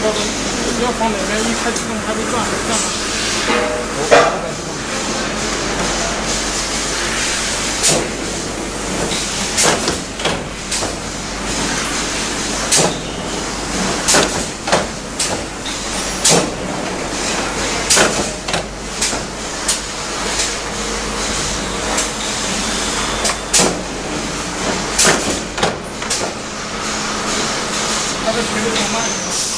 要要放哪边，一开启动它就转，这样。它的频率很慢。